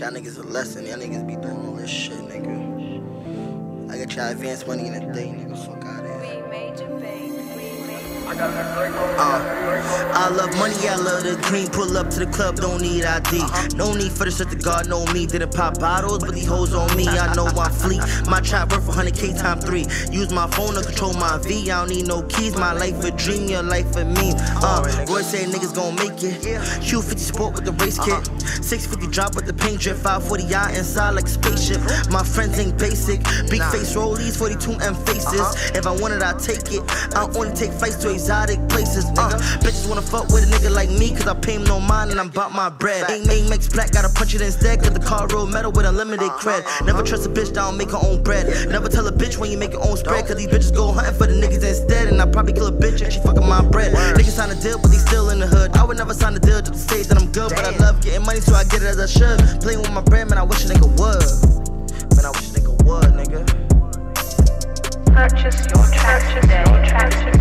teach y'all niggas a lesson. Y'all niggas be doing all this shit, nigga. I got y'all advance money in a day, nigga. Fuck out of here. Uh, I love money, I love the green. Pull up to the club, don't need ID. No need for the shit, the God no me. Didn't pop bottles, but these hoes on me. I know I'm fleet. My trap worth 100k time three. Use my phone to control my V. I don't need no keys. My life a dream, your life a me. Uh, Roy say niggas gon' make it. Q50 sport with the race kit. 650 drop with the paint drip. 540 out inside like a spaceship. My friends ain't basic. Big face rollies, 42 M faces. If I want it, I take it. I only take flights to exotic places. Uh, bitches wanna fuck fuck with a nigga like me, cause I pay him no mind and I'm bout my bread. Ain't ain't makes black, gotta punch it instead, cause the car roll metal with unlimited cred. Never trust a bitch that don't make her own bread. Never tell a bitch when you make your own spread, cause these bitches go hunting for the niggas instead. And I probably kill a bitch if she fucking my bread. Niggas sign a deal, but he's still in the hood. I would never sign a deal to say that I'm good, but I love getting money, so I get it as I should. Playing with my bread, man, I wish a nigga would. Man, I wish a nigga would, nigga. Purchase your tracks today.